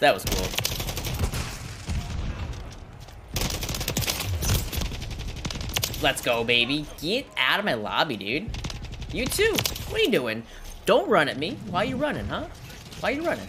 that was cool. Let's go, baby. Get out of my lobby, dude. You too. What are you doing? Don't run at me. Why are you running, huh? Why are you running?